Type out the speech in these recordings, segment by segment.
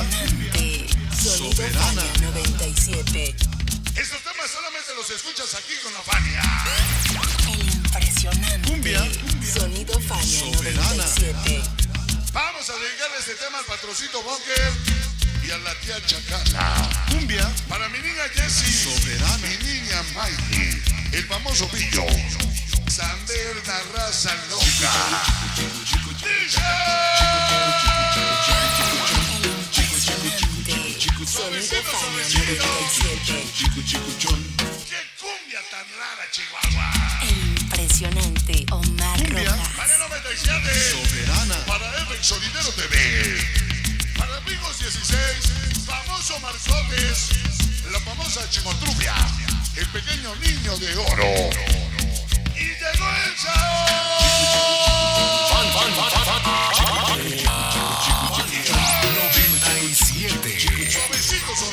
Impresionante. Sonido Soberana. Fania 97. Estos temas solamente los escuchas aquí con la Fania. El impresionante. Cumbia. Sonido Fania Soberana. 97. Vamos a dedicarle este tema al patrocito Bunker y a la tía Chacala. Cumbia. Para mi niña Jessie. Soberana. Mi niña Mikey. El famoso pillo. Sander la raza loca. DJ. ¡Qué cumbia tan rara, Chihuahua! El impresionante Omar Cumbia. Rojas. Para 97. Soberana. Para Epic Solidero TV. Para Amigos 16. Famoso Marcotes. La famosa Chimotrufia. El pequeño niño de oro. Y llegó el Suavecito,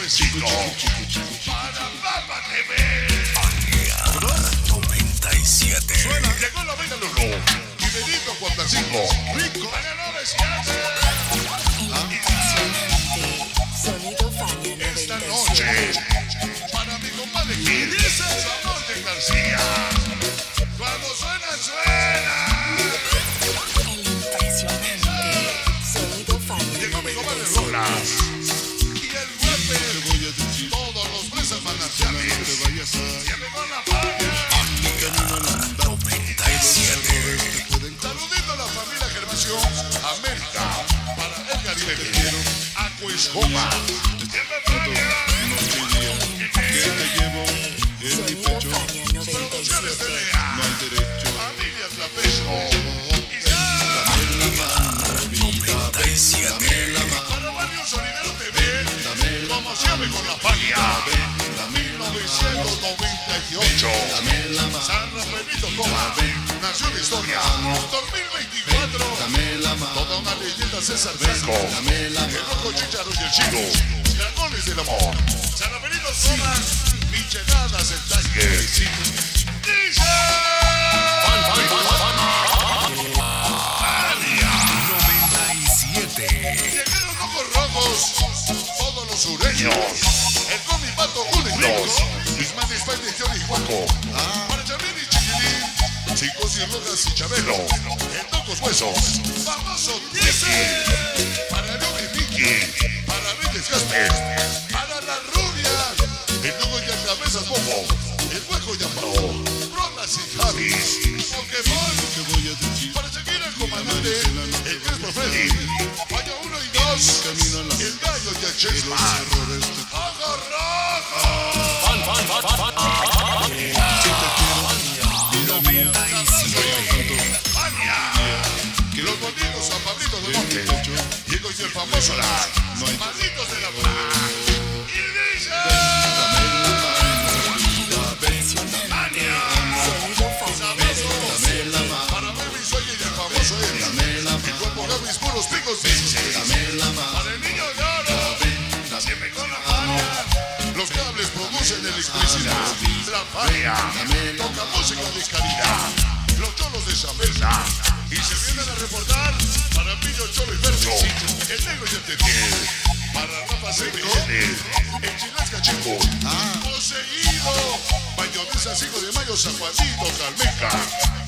Para Papa TV. Suena, llegó la Vega Lulú. Y Benito Juan Francisco. Rico. Paga. Saludito a la familia América, para Edgar y Beque, Acuescoma. Sonido Fania 1998. San Rafaelito Coma. Nació la historia. 2024. Toda una leyenda César Franco. El loco Chicharo y el Chico. Dragones del amor. San Rafaelito Coma. Micheladas el tanque. Dice. Llegaron ojos rojos, todos los sureños. El cómic pato Para Chabeli y Chiquilín. Chicos y rojas y Chabelo. El Tocos Huesos. Famoso Tiesi. Para y Vicky. Para Reyes Gasper. Para la rubia. El Lugo y el Cabezas Bobo. El Hueco y Ambao. Rodas y Javis. Pokémon. Para seguir al comandante. El Crespo Freddy. Falla 1 y 2. El Gallo y el Chesma. Y el famoso Eddie. El cuerpo Gaby's puros picos dice. Para el niño de oro. Siempre con la Fania. Los cables producen. La. Toca música de calidad. Los cholos de Sabela. Y se vienen a reportar Cholo y Verso. El negro y el Tetiel. Para Rafa CPN. El Chilasca Chico. Poseído. Mayonesa 5 de mayo, San Juanito, Calmeca.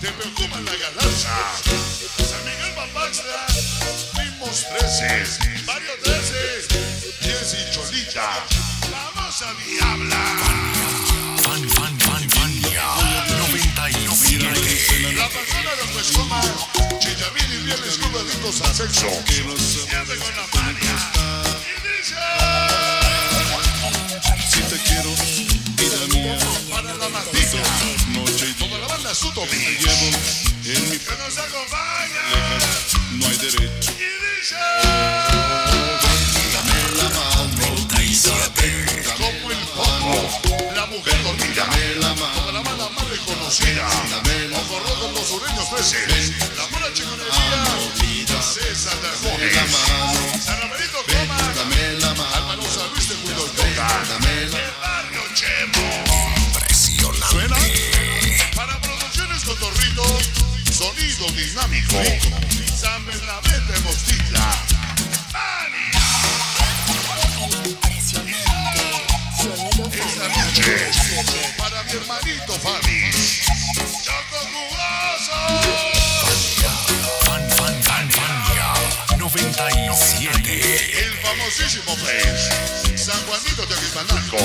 Te preocupa la galanza. San Miguel Papaxla. Mismos 13. Mario 13. Jessy Cholita. Vamos a Diabla. La persona de Huescoma, Chillamín y Viernes Club Adictos al Sexo. Siempre con la mania. Y dice. Para la matilla. Toda la banda Suto Beach. Que nos acompaña. No hay derecho. Y dice. Como el foco, la mujer dormida. Toda la banda más reconocida. Ojo rojo, los sureños 13. Santa Jones. la mano. San Rafaelito Coma. Dame la mano. Álvaro San Luis de Huidolcoca. Dame la mano. El barrio Chemo. Impresionante. ¿Suena? Para producciones con Cotorrito, sonido dinámico. San Bernabé de Mostilla. Impresionante. Esta noche, para mi hermanito Fabi. Mania. famosísimo Face, San Juanito de Aguismananco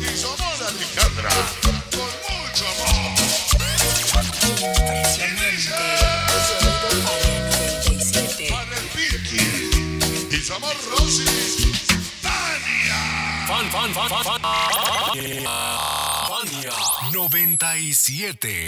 y amor Alejandra, con mucho amor. Impresionante. Sonido Fania 97. Para el Pinky y Tania. Fan, fan, fan, fan, fan. Fania 97.